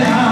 Yeah.